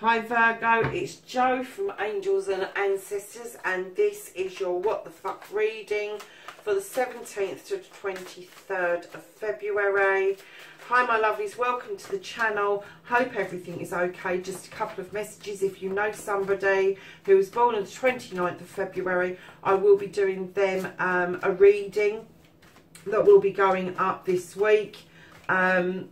Hi Virgo, it's Jo from Angels and Ancestors and this is your What the Fuck reading for the 17th to 23rd of February. Hi my lovelies, welcome to the channel. Hope everything is okay. Just a couple of messages. If you know somebody who was born on the 29th of February, I will be doing them um, a reading that will be going up this week. Um,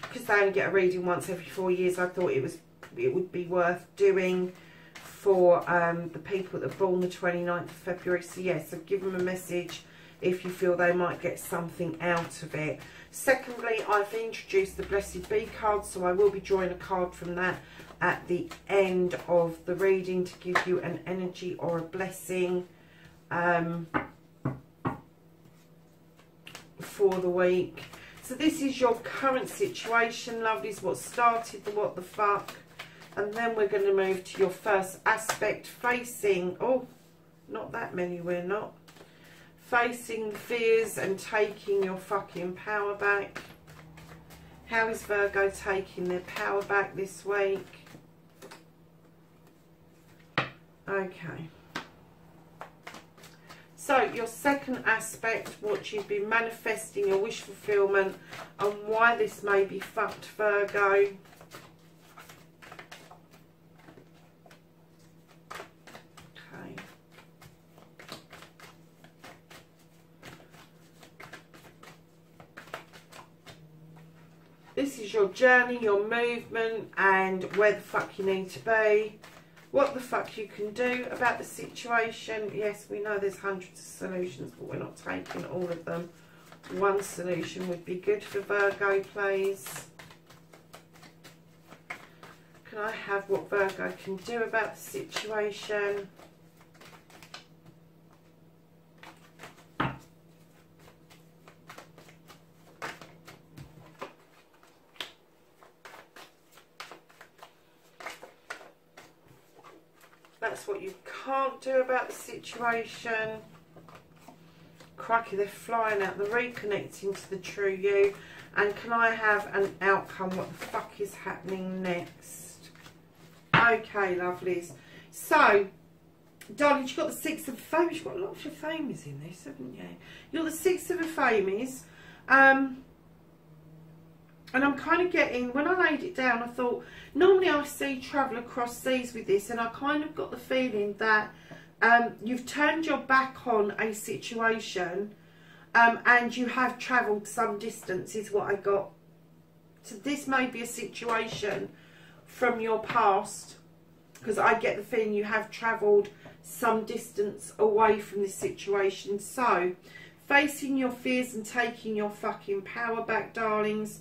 because they only get a reading once every four years, I thought it was it would be worth doing for um, the people that are born the 29th of February. So yes, so give them a message if you feel they might get something out of it. Secondly, I've introduced the Blessed Bee card, so I will be drawing a card from that at the end of the reading to give you an energy or a blessing um, for the week. So this is your current situation, lovelies, what started the what the fuck. And then we're going to move to your first aspect facing. Oh not that many we're not facing fears and taking your fucking power back. How is Virgo taking their power back this week? Okay. So your second aspect what you've been manifesting your wish fulfillment and why this may be fucked Virgo This is your journey, your movement, and where the fuck you need to be. What the fuck you can do about the situation. Yes, we know there's hundreds of solutions, but we're not taking all of them. One solution would be good for Virgo, please. Can I have what Virgo can do about the situation? That's what you do about the situation. Cracky, they're flying out. They're reconnecting to the true you. And can I have an outcome? What the fuck is happening next? Okay, lovelies. So, darling, you've got the Six of Athames. You've got lots of Athames in this, haven't you? You're the Six of Athames. Um, and I'm kind of getting, when I laid it down, I thought, normally I see travel across seas with this, and I kind of got the feeling that um, you've turned your back on a situation um, and you have travelled some distance, is what I got. So this may be a situation from your past, because I get the feeling you have travelled some distance away from this situation. So, facing your fears and taking your fucking power back, darlings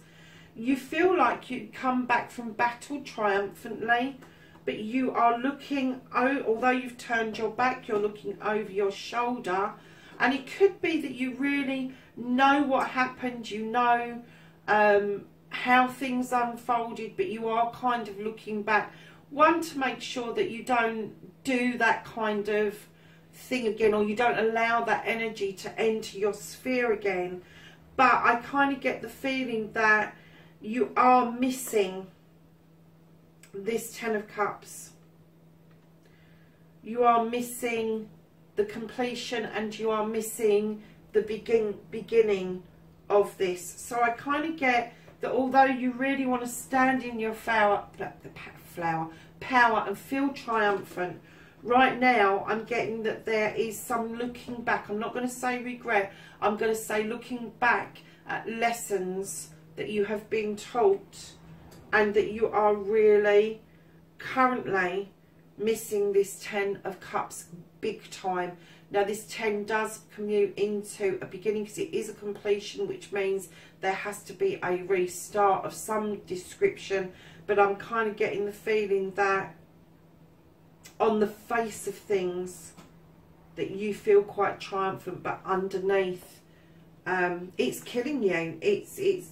you feel like you come back from battle triumphantly, but you are looking, although you've turned your back, you're looking over your shoulder. And it could be that you really know what happened, you know um, how things unfolded, but you are kind of looking back. One, to make sure that you don't do that kind of thing again, or you don't allow that energy to enter your sphere again. But I kind of get the feeling that you are missing this Ten of Cups. You are missing the completion and you are missing the begin beginning of this. So I kind of get that although you really want to stand in your flower, the flower power and feel triumphant, right now I'm getting that there is some looking back. I'm not going to say regret. I'm going to say looking back at lessons that you have been taught and that you are really currently missing this Ten of Cups big time. Now this 10 does commute into a beginning because it is a completion which means there has to be a restart of some description but I'm kind of getting the feeling that on the face of things that you feel quite triumphant but underneath um, it's killing you. It's, it's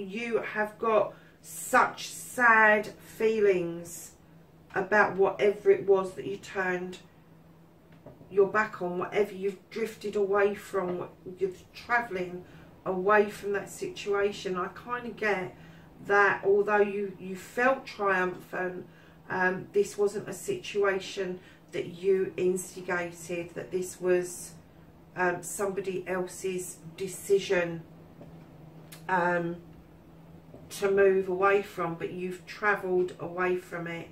you have got such sad feelings about whatever it was that you turned your back on, whatever you've drifted away from, you're travelling away from that situation. I kind of get that although you, you felt triumphant, um, this wasn't a situation that you instigated, that this was um, somebody else's decision um, to move away from, but you've travelled away from it.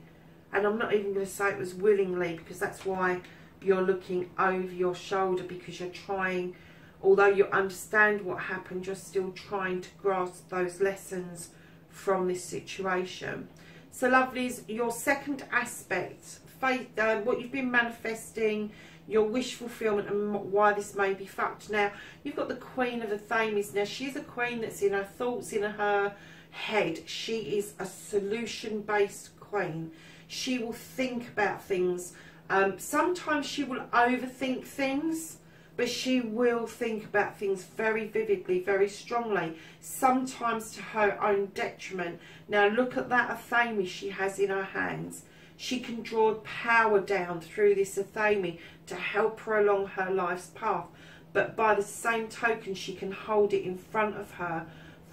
And I'm not even going to say it was willingly because that's why you're looking over your shoulder because you're trying, although you understand what happened, you're still trying to grasp those lessons from this situation. So lovelies, your second aspect, faith, uh, what you've been manifesting, your wish fulfillment and why this may be fucked. Now, you've got the Queen of Athames. Now, she's a queen that's in her thoughts, in her head. She is a solution-based queen. She will think about things. Um, sometimes she will overthink things, but she will think about things very vividly, very strongly, sometimes to her own detriment. Now, look at that Athame she has in her hands. She can draw power down through this Athame to help her along her life's path. But by the same token, she can hold it in front of her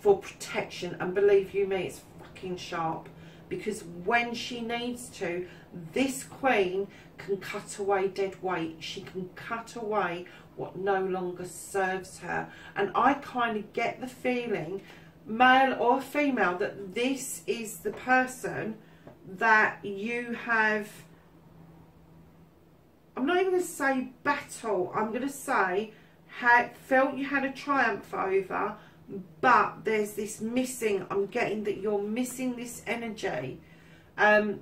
for protection. And believe you me, it's fucking sharp. Because when she needs to, this queen can cut away dead weight. She can cut away what no longer serves her. And I kind of get the feeling, male or female, that this is the person that you have I'm not even going to say battle I'm going to say had felt you had a triumph over but there's this missing I'm getting that you're missing this energy. Um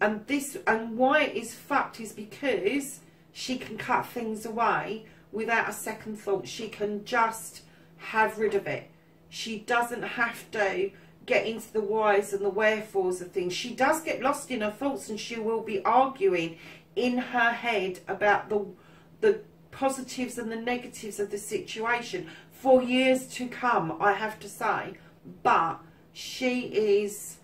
and this and why it is fucked is because she can cut things away without a second thought. She can just have rid of it. She doesn't have to get into the whys and the wherefores of things. She does get lost in her thoughts and she will be arguing in her head about the the positives and the negatives of the situation for years to come, I have to say. But she is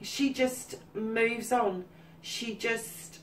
she just moves on. She just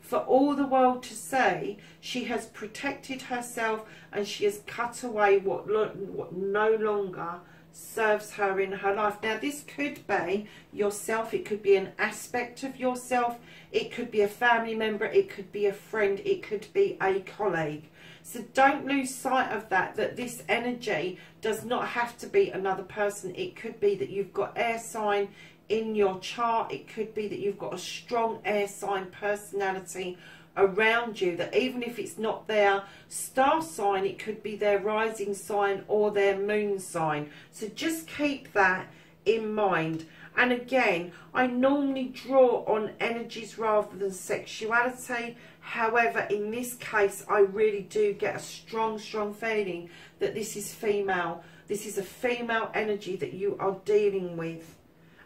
for all the world to see, she has protected herself and she has cut away what, what no longer serves her in her life. Now, this could be yourself, it could be an aspect of yourself, it could be a family member, it could be a friend, it could be a colleague. So don't lose sight of that, that this energy does not have to be another person. It could be that you've got air sign in your chart. It could be that you've got a strong air sign personality around you that even if it's not their star sign it could be their rising sign or their moon sign so just keep that in mind and again I normally draw on energies rather than sexuality however in this case I really do get a strong strong feeling that this is female this is a female energy that you are dealing with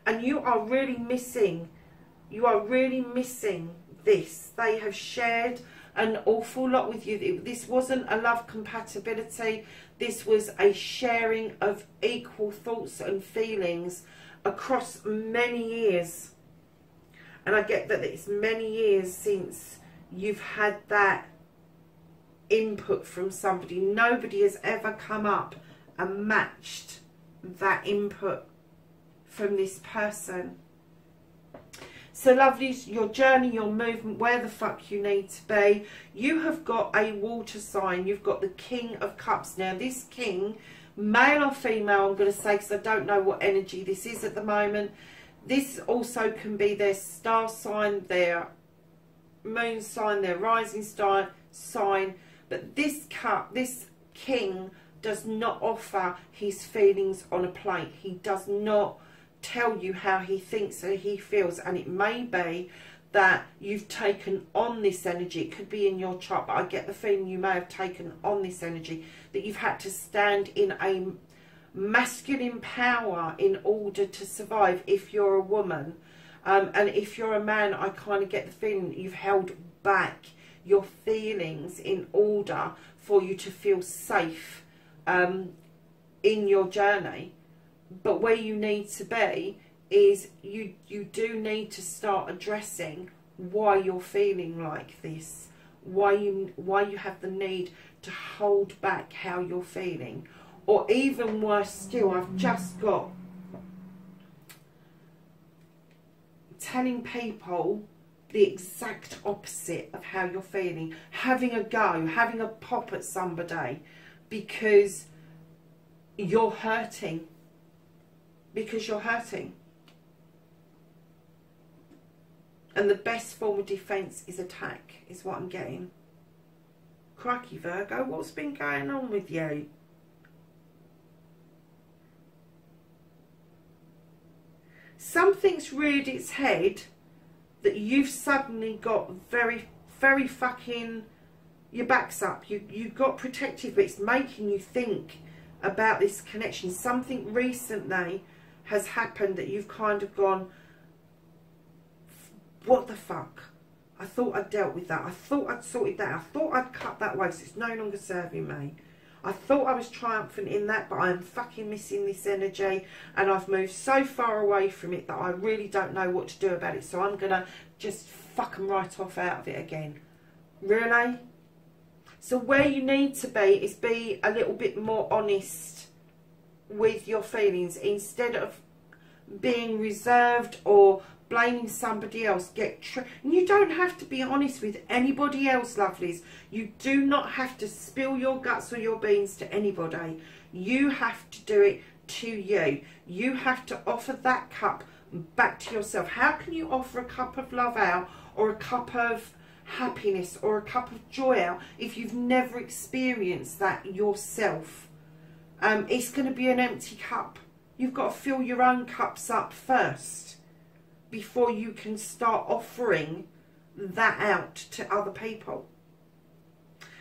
and you are really missing you are really missing this. They have shared an awful lot with you. This wasn't a love compatibility. This was a sharing of equal thoughts and feelings across many years. And I get that it's many years since you've had that input from somebody. Nobody has ever come up and matched that input from this person. So lovelies, your journey, your movement, where the fuck you need to be. You have got a water sign. You've got the King of Cups. Now this King, male or female, I'm going to say because I don't know what energy this is at the moment. This also can be their star sign, their moon sign, their rising star sign. But this cup, this King does not offer his feelings on a plate. He does not tell you how he thinks or he feels and it may be that you've taken on this energy. It could be in your chart but I get the feeling you may have taken on this energy that you've had to stand in a masculine power in order to survive. If you're a woman um, and if you're a man I kind of get the feeling you've held back your feelings in order for you to feel safe um, in your journey. But where you need to be is you you do need to start addressing why you're feeling like this why you why you have the need to hold back how you're feeling. Or even worse still I've just got telling people the exact opposite of how you're feeling. Having a go having a pop at somebody because you're hurting. Because you're hurting And the best form of defence is attack, is what I'm getting. Cracky Virgo, what's been going on with you? Something's reared its head that you've suddenly got very, very fucking, your back's up. You, you got protective, but it's making you think about this connection. Something recently has happened that you've kind of gone, what the fuck? I thought I'd dealt with that. I thought I'd sorted that. I thought I'd cut that waste. It's no longer serving me. I thought I was triumphant in that, but I'm fucking missing this energy and I've moved so far away from it that I really don't know what to do about it. So I'm going to just fuck them right off out of it again. Really? So where you need to be is be a little bit more honest with your feelings instead of being reserved or blaming somebody else. Get and you don't have to be honest with anybody else, lovelies. You do not have to spill your guts or your beans to anybody. You have to do it to you. You have to offer that cup back to yourself. How can you offer a cup of love out or a cup of happiness or a cup of joy out if you've never experienced that yourself? Um, it's going to be an empty cup. You've got to fill your own cups up first before you can start offering that out to other people.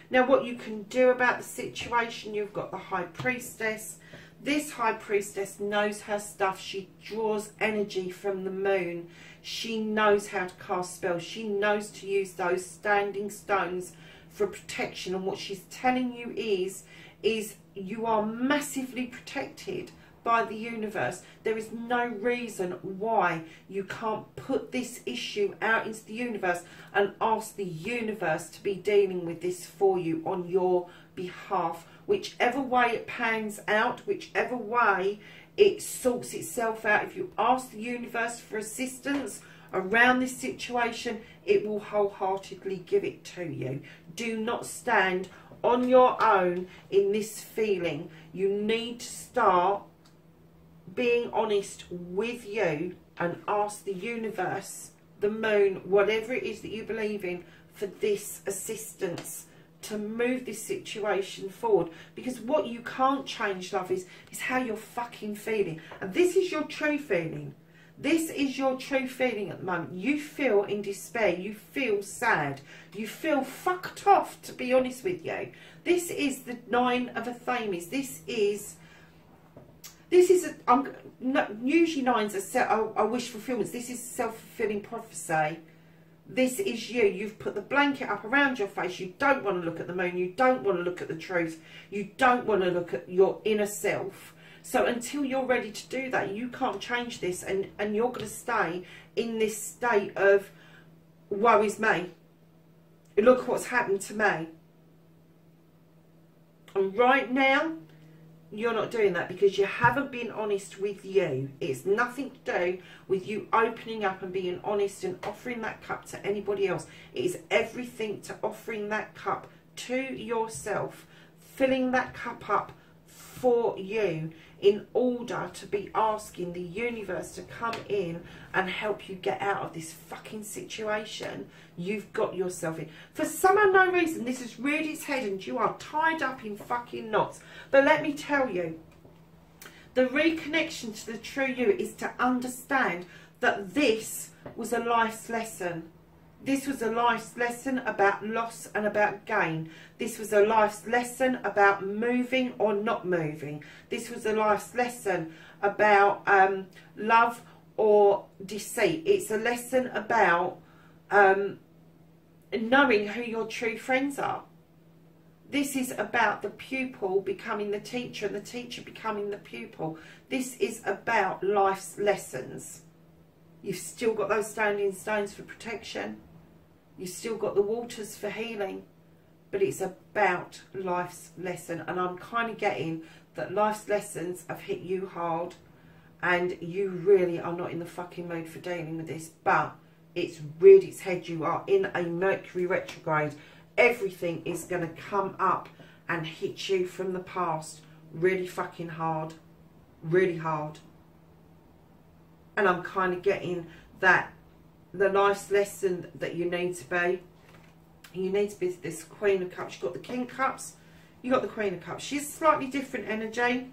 Now, what you can do about the situation, you've got the High Priestess. This High Priestess knows her stuff. She draws energy from the moon. She knows how to cast spells. She knows to use those standing stones for protection. And what she's telling you is, is you are massively protected by the universe. There is no reason why you can't put this issue out into the universe and ask the universe to be dealing with this for you on your behalf. Whichever way it pans out, whichever way it sorts itself out, if you ask the universe for assistance around this situation, it will wholeheartedly give it to you. Do not stand on your own in this feeling. You need to start being honest with you and ask the universe, the moon, whatever it is that you believe in, for this assistance to move this situation forward. Because what you can't change, love, is, is how you're fucking feeling. And this is your true feeling. This is your true feeling at the moment. You feel in despair. You feel sad. You feel fucked off, to be honest with you. This is the nine of Athames This is this is a, I'm, no, usually nines are set, I, oh, I wish fulfillments. This is self-fulfilling prophecy. This is you. You've put the blanket up around your face. You don't want to look at the moon. You don't want to look at the truth. You don't want to look at your inner self. So until you're ready to do that, you can't change this and, and you're going to stay in this state of woe is me. Look what's happened to me. And right now, you're not doing that because you haven't been honest with you. It's nothing to do with you opening up and being honest and offering that cup to anybody else. It is everything to offering that cup to yourself, filling that cup up for you in order to be asking the universe to come in and help you get out of this fucking situation you've got yourself in. For some unknown reason, this has reared its head and you are tied up in fucking knots. But let me tell you, the reconnection to the true you is to understand that this was a life's lesson. This was a life's lesson about loss and about gain. This was a life's lesson about moving or not moving. This was a life's lesson about um, love or deceit. It's a lesson about um, knowing who your true friends are. This is about the pupil becoming the teacher and the teacher becoming the pupil. This is about life's lessons. You've still got those standing stones for protection. You've still got the waters for healing. But it's about life's lesson. And I'm kind of getting that life's lessons have hit you hard. And you really are not in the fucking mood for dealing with this. But it's reared its head. You are in a Mercury retrograde. Everything is going to come up and hit you from the past really fucking hard. Really hard. And I'm kind of getting that the nice lesson that you need to be. You need to be this Queen of Cups. You've got the King Cups. You've got the Queen of Cups. She's slightly different energy.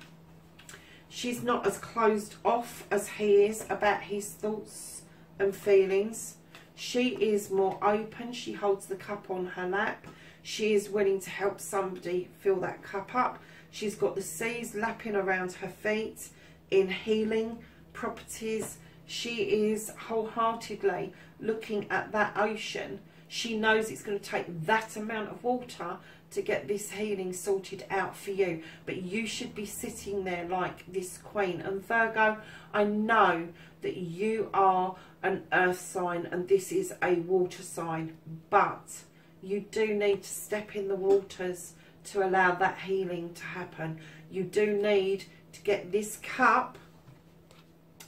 She's not as closed off as he is about his thoughts and feelings. She is more open. She holds the cup on her lap. She is willing to help somebody fill that cup up. She's got the seas lapping around her feet in healing properties. She is wholeheartedly looking at that ocean. She knows it's going to take that amount of water to get this healing sorted out for you. But you should be sitting there like this queen. And Virgo, I know that you are an earth sign and this is a water sign. But you do need to step in the waters to allow that healing to happen. You do need to get this cup,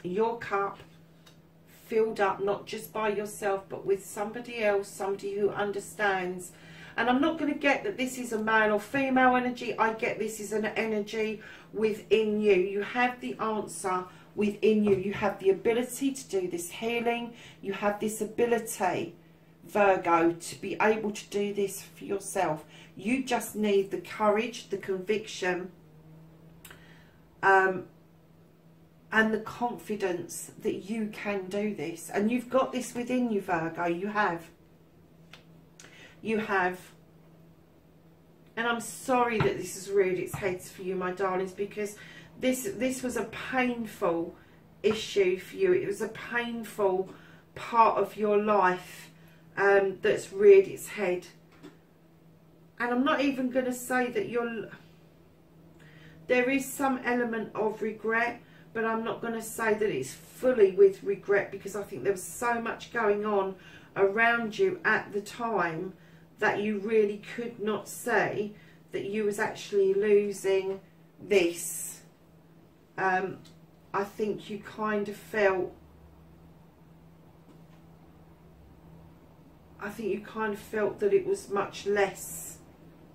your cup, filled up not just by yourself but with somebody else, somebody who understands and I'm not going to get that this is a male or female energy. I get this is an energy within you. You have the answer within you. You have the ability to do this healing. You have this ability, Virgo, to be able to do this for yourself. You just need the courage, the conviction, um, and the confidence that you can do this. And you've got this within you, Virgo. You have you have and I'm sorry that this has reared its head for you my darlings because this this was a painful issue for you it was a painful part of your life um, that's reared its head and I'm not even going to say that you're there is some element of regret but I'm not going to say that it's fully with regret because I think there was so much going on around you at the time that you really could not say that you was actually losing this. Um, I think you kind of felt I think you kind of felt that it was much less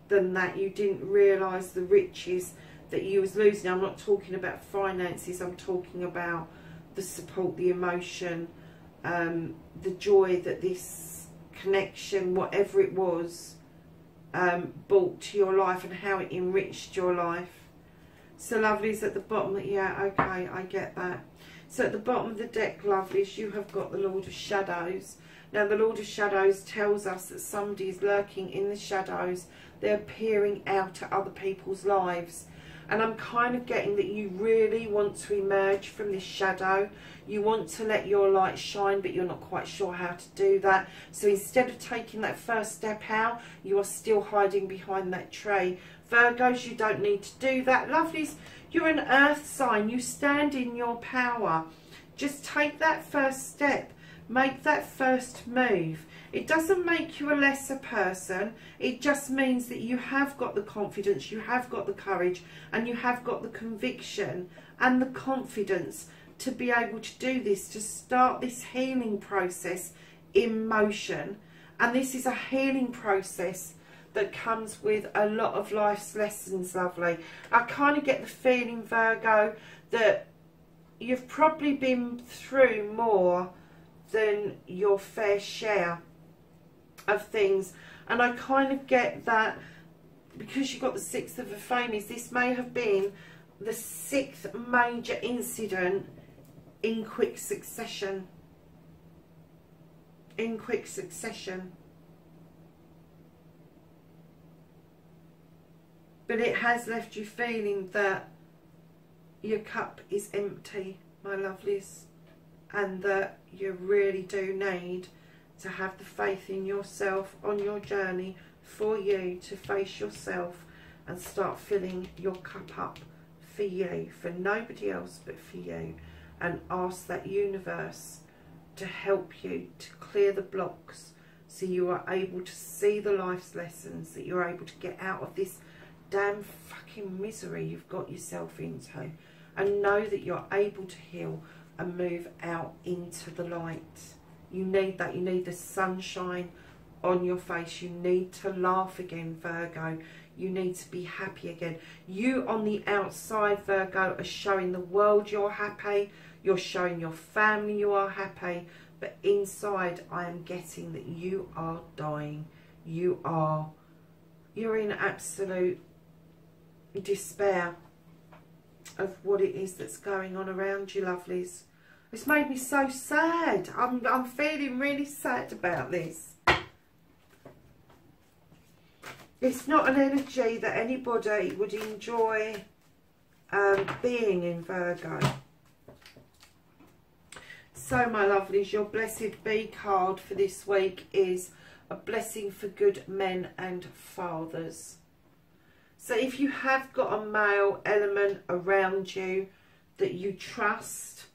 than that. You didn't realise the riches that you was losing. I'm not talking about finances. I'm talking about the support, the emotion, um, the joy that this connection, whatever it was, um, brought to your life and how it enriched your life. So lovelies at the bottom, yeah, okay, I get that. So at the bottom of the deck, lovelies, you have got the Lord of Shadows. Now the Lord of Shadows tells us that somebody is lurking in the shadows. They're peering out at other people's lives. And I'm kind of getting that you really want to emerge from this shadow. You want to let your light shine, but you're not quite sure how to do that. So instead of taking that first step out, you are still hiding behind that tree. Virgos, you don't need to do that. Lovelies, you're an earth sign. You stand in your power. Just take that first step. Make that first move. It doesn't make you a lesser person. It just means that you have got the confidence, you have got the courage, and you have got the conviction and the confidence to be able to do this, to start this healing process in motion. And this is a healing process that comes with a lot of life's lessons, lovely. I kind of get the feeling, Virgo, that you've probably been through more than your fair share of things. And I kind of get that because you got the sixth of Athames, this may have been the sixth major incident in quick succession. In quick succession. But it has left you feeling that your cup is empty, my lovelies, and that you really do need to have the faith in yourself on your journey for you to face yourself and start filling your cup up for you, for nobody else but for you, and ask that universe to help you to clear the blocks so you are able to see the life's lessons, that you're able to get out of this damn fucking misery you've got yourself into, and know that you're able to heal and move out into the light. You need that. You need the sunshine on your face. You need to laugh again, Virgo. You need to be happy again. You on the outside, Virgo, are showing the world you're happy. You're showing your family you are happy. But inside, I am getting that you are dying. You are, you're in absolute despair of what it is that's going on around you, lovelies. It's made me so sad. I'm, I'm feeling really sad about this. It's not an energy that anybody would enjoy um, being in Virgo. So, my lovelies, your blessed B card for this week is a blessing for good men and fathers. So if you have got a male element around you that you trust,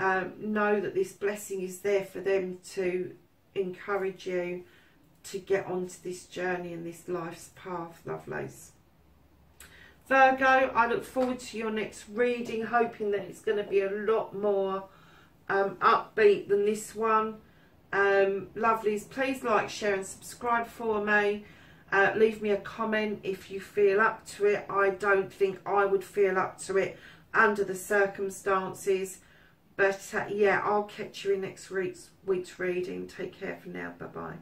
um, know that this blessing is there for them to encourage you to get onto this journey and this life's path, lovelies. Virgo, I look forward to your next reading, hoping that it's going to be a lot more um, upbeat than this one. Um, lovelies, please like, share and subscribe for me. Uh, leave me a comment if you feel up to it. I don't think I would feel up to it under the circumstances. But uh, yeah, I'll catch you in next week's, week's reading. Take care for now. Bye-bye.